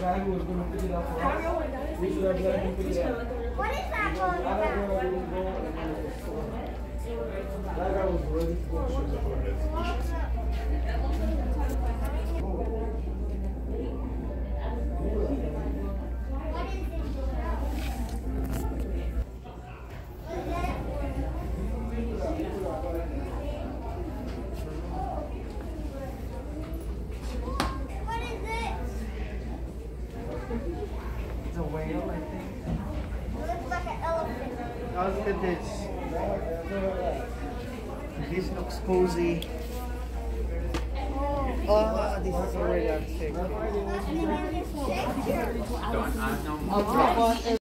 guy who was going to pick it up for us, What is that going. What is it? It's a whale, I think. It looks like an elephant. Now look at this. This looks cozy. Oh, ah, this is really unsafe. And then there's